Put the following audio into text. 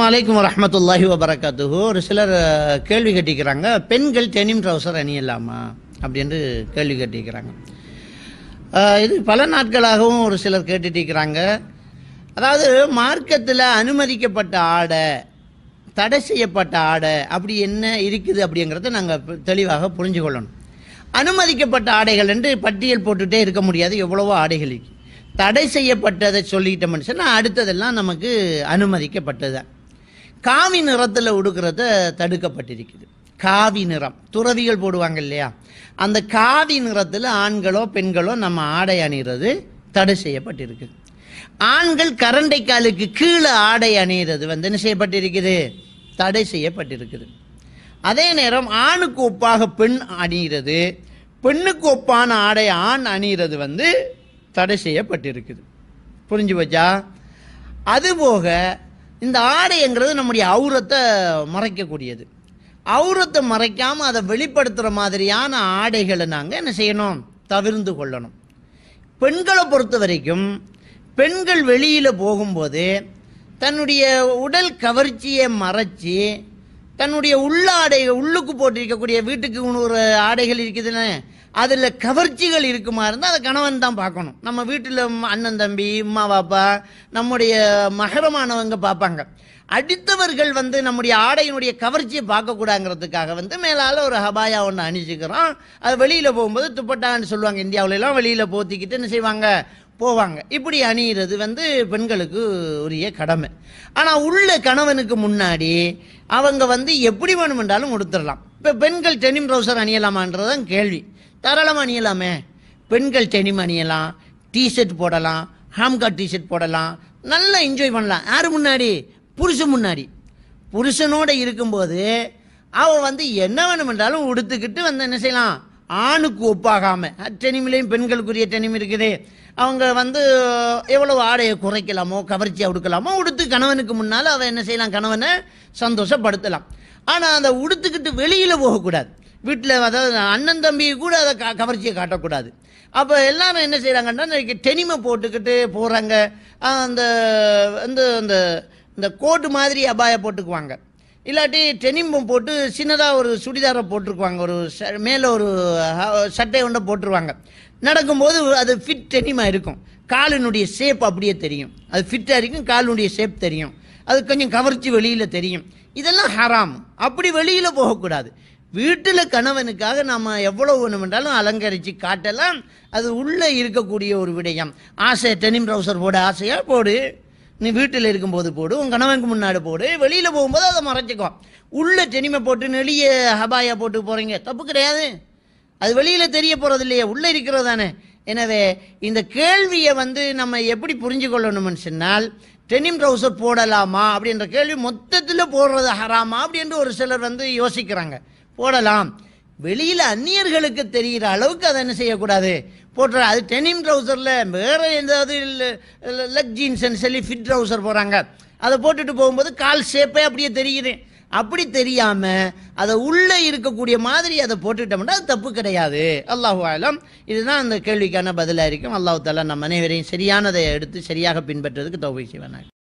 வலைக்கம் வரமத்துல்லாஹி வபரகாத்துஹு. ஒரு சிலர் கேள்வி கட்டிக்கிறாங்க பெண்கள் டெனிம் ட்ரௌசர் அணியலாமா? அப்படின்ட்டு கேள்வி கட்டிக்கிறாங்க இது பல நாட்களாகவும் ஒரு சிலர் கேட்டுட்டிருக்கிறாங்க. அதாவது மார்க்கத்தில் அனுமதிக்கப்பட்ட ஆடை தடை செய்யப்பட்ட ஆடை அப்படி என்ன இருக்குது அப்படிங்கிறத நாங்கள் தெளிவாக புரிஞ்சு கொள்ளணும் அனுமதிக்கப்பட்ட ஆடைகள் என்று பட்டியல் போட்டுகிட்டே இருக்க முடியாது. எவ்வளவோ ஆடைகள் இருக்குது தடை செய்யப்பட்டதை சொல்லிட்டோம்னு சொன்னால் அடுத்ததெல்லாம் நமக்கு அனுமதிக்கப்பட்டது காவி நிறத்தில் உடுக்கிறத தடுக்கப்பட்டிருக்குது. காவி நிறம். துறவிகள் போடுவாங்க இல்லையா? அந்த காவி நிறத்தில் ஆண்களோ பெண்களோ நம்ம ஆடை அணிகிறது தடை செய்யப்பட்டிருக்குது ஆண்கள் கரண்டை காலுக்கு கீழே ஆடை அணிகிறது வந்து என்ன செய்யப்பட்டிருக்குது? தடை செய்யப்பட்டிருக்குது. அதே நேரம் ஆணுக்கு ஒப்பாக பெண் அணிகிறது பெண்ணுக்கு ஒப்பான ஆடை ஆண் அணிகிறது வந்து தடை செய்யப்பட்டிருக்குது. புரிஞ்சு வச்சா அதுபோக இந்த ஆடைங்கிறது நம்முடைய அவுரத்தை மறைக்கக்கூடியது. அவுரத்தை மறைக்காமல் அதை வெளிப்படுத்துகிற மாதிரியான ஆடைகளை நாங்கள் என்ன செய்யணும்? தவிர்ந்து கொள்ளணும். பெண்களை பொறுத்த வரைக்கும் பெண்கள் வெளியில் போகும்போது தன்னுடைய உடல் கவர்ச்சியை மறைச்சி தன்னுடைய உள்ள ஆடை உள்ளுக்கு போட்டிருக்கக்கூடிய வீட்டுக்கு ஒரு ஆடைகள் இருக்குதுன்னு அதில் கவர்ச்சிகள் இருக்குமா இருந்தால் அதை கணவன் தான் பார்க்கணும். நம்ம வீட்டில் அண்ணன் தம்பி அம்மா பாப்பா நம்முடைய மகரமானவங்க பார்ப்பாங்க. அடித்தவர்கள் வந்து நம்முடைய ஆடையினுடைய கவர்ச்சியை பார்க்கக்கூடாங்கிறதுக்காக வந்து மேலால் ஒரு ஹபாயா ஒன்று அணிச்சுக்கிறோம் அது வெளியில் போகும்போது துப்பட்டான்னு சொல்லுவாங்க. இந்தியாவிலலாம் வெளியில் போத்திக்கிட்டு என்ன செய்வாங்க? போவாங்க. இப்படி அணியிறது வந்து பெண்களுக்கு உரிய கடமை. ஆனால் உள்ள கணவனுக்கு முன்னாடி அவங்க வந்து எப்படி வேணுமென்றாலும் கொடுத்துடலாம் இப்போ பெண்கள் டெனிம் ட்ரௌசர் அணியலாமான்றதான் கேள்வி. தாராளமாக அணியலாமே. பெண்கள் டெனிம் அணியலாம் டிஷர்ட் போடலாம் ஹாம்கார்ட் டிஷர்ட் போடலாம். நல்லா என்ஜாய் பண்ணலாம். யார் முன்னாடி? புருஷன் முன்னாடி. புருஷனோட இருக்கும்போது அவள் வந்து என்ன வேணுமென்றாலும் உடுத்துக்கிட்டு வந்து என்ன செய்யலாம்? ஆணுக்கு ஒப்பாகாமல் டெனிமிலையும் பெண்களுக்குரிய டெனிம் இருக்குது. அவங்க வந்து எவ்வளோ ஆடையை குறைக்கலாமோ கவர்ச்சியாக உடுக்கலாமோ உடுத்து கணவனுக்கு முன்னால் அவள் என்ன செய்யலாம்? கணவனை சந்தோஷப்படுத்தலாம். ஆனால் அந்த உடுத்துக்கிட்டு வெளியில் போகக்கூடாது. வீட்டில் அதாவது அண்ணன் தம்பி கூட அதை க கவர்ச்சியை காட்டக்கூடாது. அப்போ எல்லாரும் என்ன செய்கிறாங்கன்னா இன்றைக்கி டெனிமை போட்டுக்கிட்டு போகிறாங்க அந்த வந்து அந்த இந்த கோட்டு மாதிரி அபாய போட்டுக்குவாங்க. இல்லாட்டி டெனிம்பம் போட்டு சின்னதாக ஒரு சுடிதாரை போட்டிருக்குவாங்க ஒரு ச- மேலே ஒரு சட்டை ஒன்றை போட்டுருவாங்க. நடக்கும்போது அது ஃபிட் டெனிமாக இருக்கும். காலினுடைய ஷேப் அப்படியே தெரியும். அது ஃபிட்டாக இருக்கும் காலினுடைய ஷேப் தெரியும். அது கொஞ்சம் கவர்ச்சி வெளியில் தெரியும். இதெல்லாம் ஹராம். அப்படி வெளியில் போகக்கூடாது. வீட்டில் கணவனுக்காக நம்ம எவ்வளோ வேணுமென்றாலும் அலங்கரித்து காட்டலாம். அது உள்ளே இருக்கக்கூடிய ஒரு விடயம். ஆசை டெனிம் ட்ரௌசர் போட ஆசையாக போடு. நீ வீட்டில் இருக்கும்போது போடு உன் கணவனுக்கு முன்னாடி போடு. வெளியில் போகும்போது அதை மறைச்சிக்கோ. உள்ளே டெனிமை போட்டு நெளிய ஹபாயா போட்டு போகிறீங்க தப்பு கிடையாது. அது வெளியில் தெரிய போகிறது இல்லையே உள்ளே இருக்கிறது தானே. எனவே இந்த கேள்வியை வந்து நம்ம எப்படி புரிஞ்சு கொள்ளணும்னு சொன்னால் டெனிம் ட்ரௌசர் போடலாமா அப்படின்ற கேள்வி மொத்தத்தில் போடுறது ஹராமா அப்படின்ட்டு ஒரு சிலர் வந்து யோசிக்கிறாங்க. போடலாம். வெளியில் அந்நியர்களுக்கு தெரிகிற அளவுக்கு அதை என்ன செய்யக்கூடாது? போட்டுற அது டெனிம் ட்ரௌசரில் வேறு எதாவது லெக் ஜீன்ஸ்னு சொல்லி ஃபிட் ட்ரௌசர் போகிறாங்க அதை போட்டுட்டு போகும்போது கால் ஷேப்பே அப்படியே தெரியுது. அப்படி தெரியாமல் அதை உள்ளே இருக்கக்கூடிய மாதிரி அதை போட்டுட்டோம்னா அது தப்பு கிடையாது. அல்லாஹு ஆலம் இதுதான் அந்த கேள்விக்கான பதிலாக இருக்கும். அல்லாஹு தாலா நம்ம அனைவரையும் சரியானதை எடுத்து சரியாக பின்பற்றுறதுக்கு தௌபை செய்வானாங்க